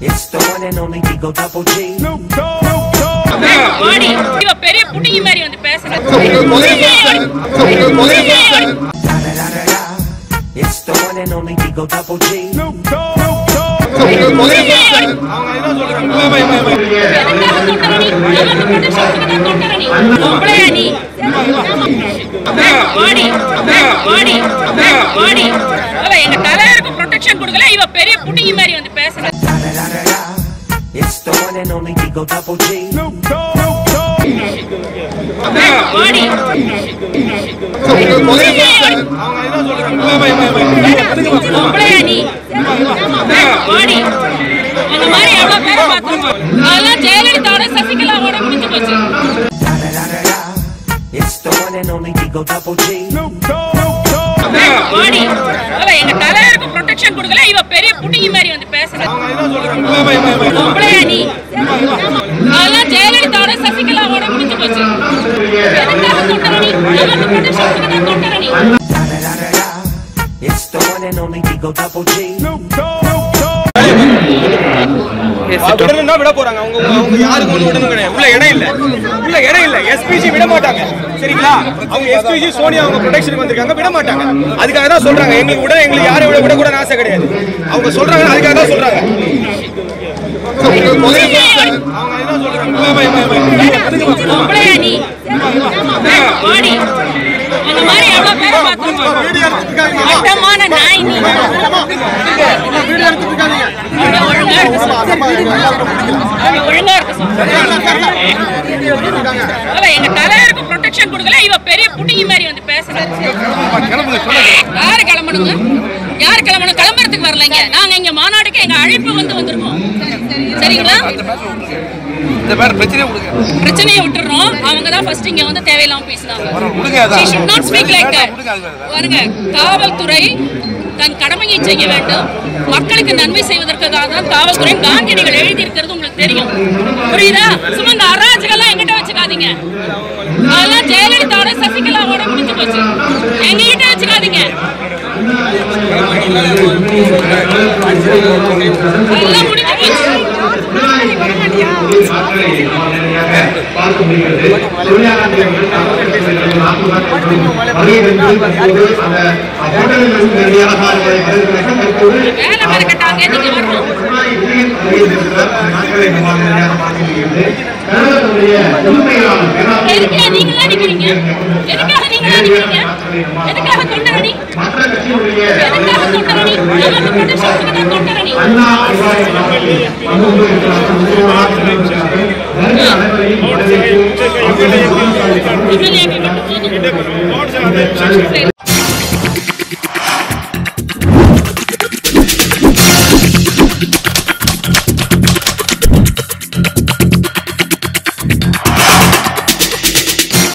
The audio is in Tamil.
It's the one and only Digo Double G. வாடி இவ பெரிய புட்டிங்கி மாதிரி வந்து பேசுறேன் Da da da da da. It's the one and only Digo Double G. எங்க தலைவருக்கு ப்ரொடெக்ஷன் கொடுக்கல இவ பெரிய புட்டிங்கி மாதிரி வந்து பேசுறேன் சசிகலாவோட முடிஞ்சு போச்சு Da da da da da. It's the one and only Digo Double G. வாடி அவ எங்க தலைவருக்கு ப்ரொடெக்ஷன் கொடுக்கல இவ பெரிய புட்டிங்கி மாதிரி வந்து பொம்பளையா நீ? அதெல்லாம் ஜெயலலிதாவோட சசிகலாவோட முடிஞ்சு போச்சு. It's the one and only Digo Double G. விடணும்னா விட போறாங்க. அவங்க அவங்க யாருக்கு ஒண்ணு விடணும் கிடையாது. உள்ள இடம் இல்ல. உள்ள இடம் இல்ல. எஸ்பிஜி விட மாட்டாங்க. சரிங்களா? அவங்க எஸ்பிஜி சோனியா அவங்க ப்ரொடெக்ஷனுக்கு வந்திருக்காங்க. விட மாட்டாங்க. அதுக்காக தான் சொல்றாங்க. எங்களுக்கு விட எங்களுக்கு யாரை விட விட கூட ஆசை கிடையாது. அவங்க சொல்றாங்க அதுக்காக தான் சொல்றாங்க. அவங்க அதுதான் சொல்றாங்க பொம்பளையா நீ வாடி அந்த மாதிரி எவ்வளவு பேரை பார்த்திருக்கோம் அட்டமான நாய் நீ கொஞ்சம் ஒழுங்கா இருக்க சொல்லு. கொஞ்சம் ஒழுங்கா இருக்க சொல்லு. அவ எங்க தலைவருக்கு ப்ரொடெக்ஷன் கொடுக்கல இவ பெரிய புட்டிங்கி மாதிரி வந்து பேசுறேன் யாரு கிளம்பணுங்க? யாரு கிளம்பணும்? கிளம்புறதுக்கு வரலைங்க நாங்க இங்க மாநாடுக்கு எங்க அழைப்பு வந்து வந்திருக்கோம். சரிங்களா? பிரச்சனையை விட்டுறோம். அவங்க தான் ஃபர்ஸ்ட் இங்க வந்து தேவையில்லாம பேசினாங்க. காவல்துறை தன் கடமையை செய்ய வேண்டும். மக்களுக்கு நன்மை செய்வதற்காக தான் காவல்துறை காந்தியடிகள் எழுதியிருக்கிறது உங்களுக்கு தெரியும். புரியுதா? சும்மா இந்த எங்கிட்ட வச்சுக்காதீங்க. அதெல்லாம் ஜெயலலிதாவோட சசிகலாவோட முடிஞ்சு போச்சு. எங்ககிட்ட வச்சுக்காதீங்க. வேலை மெனக்கட்டாங்க நீங்க வரணும். எதுக்காக நீங்களா நிக்கிறீங்க எதுக்காக நீங்களா நிக்கிறீங்க எதுக்காக எதுக்காக தொண்டரணி